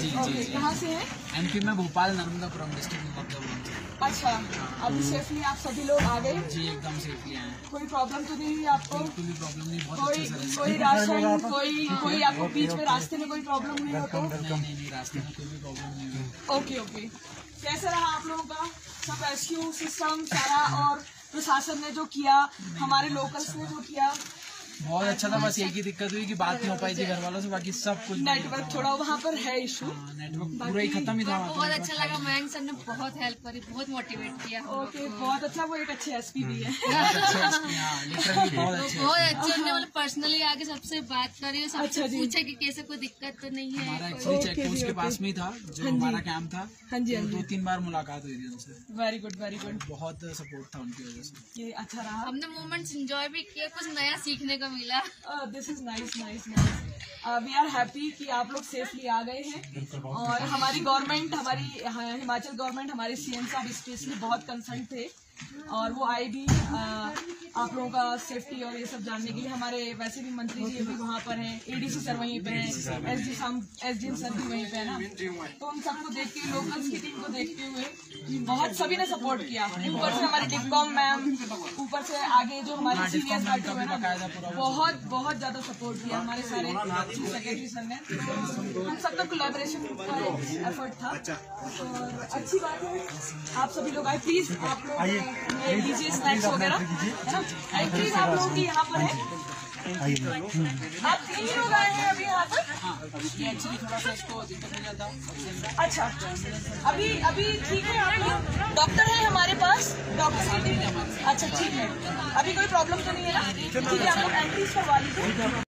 जी जी जी। कहाँ से हैं? एमपी में भोपाल नर्मदापुरम डिस्ट्रिक्ट में अच्छा अभी सेफली आप सभी लोग आ गए? जी एकदम सेफली आए कोई प्रॉब्लम तो नहीं हुई आपको? बिल्कुल भी प्रॉब्लम नहीं बहुत कोई कोई राशन कोई कोई आपको बीच में रास्ते में कोई प्रॉब्लम नहीं हो तो? नहीं नहीं नहीं रास्ते में कोई भी प्रॉब्लम नहीं हुई ओके ओके कैसा रहा आप लोगों का? सब रेस्क्यू सिस्टम सारा और प्रशासन ने जो किया हमारे लोकल्स ने जो किया बहुत अच्छा था बस एक ही दिक्कत हुई कि बात नहीं हो पाई थी घर वालों से बाकी सब कुछ नेटवर्क थोड़ा वहाँ पर है इशू नेटवर्क पूरा ही खत्म ही था बहुत अच्छा लगा मयंक सर ने बहुत हेल्प करी बहुत मोटिवेट किया। ओके बहुत अच्छा वो एक अच्छे एसपी भी है। हाँ बहुत अच्छे बहुत अच्छे उन्होंने मतलब पर्सनली आके सबसे बात करी और अच्छा सबसे पूछा कि कैसे कोई दिक्कत तो नहीं हमारा है एक्चुअली चेक पोस्ट के पास में ही था जो हाँ हमारा कैंप था हाँ जी हाँ दो तीन बार मुलाकात हुई थी उनसे वेरी गुड वेरी गुड बहुत सपोर्ट था उनकी वजह से। ये अच्छा रहा। हमने मोमेंट्स एंजॉय भी किया कुछ नया सीखने को मिला। This is nice nice nice we are happy कि आप लोग सेफली आ गए हैं। और हमारी गवर्नमेंट हमारी हाँ, हिमाचल गवर्नमेंट हमारे सीएम साहब स्पेशली बहुत कंसर्न थे। और वो आए भी आप लोगों का सेफ्टी और ये सब जानने के लिए हमारे वैसे भी मंत्री जी भी वहाँ पर हैं एडीसी सर वहीं पे हैं S D S D sir भी वहीं पे है ना। तो उन सबको देख के लोकल्स की टीम को देखते हुए, बहुत सभी ने सपोर्ट किया। ऊपर से हमारे डिपकॉम मैम ऊपर से आगे जो हमारे सीनियर बैठे हुए ना, बहुत बहुत ज़्यादा सपोर्ट किया हमारे सारे चीफ सेक्रेटरी सर ने। तो हम सबका कोलेबोरेशन का एफर्ट था। और अच्छी बात है। आप सभी लोग आए प्लीज़ आप लोग लीजिए स्नैक्स वगैरह। है ना आप लोगों की यहाँ पर है। आप तीन लोग आए हैं अभी यहाँ पर अच्छा अभी अभी ठीक है डॉक्टर है हमारे पास। डॉक्टर अच्छा ठीक है। अभी कोई प्रॉब्लम तो नहीं है ना? ठीक है, आप लोग एंट्रीज करवा लीजिए।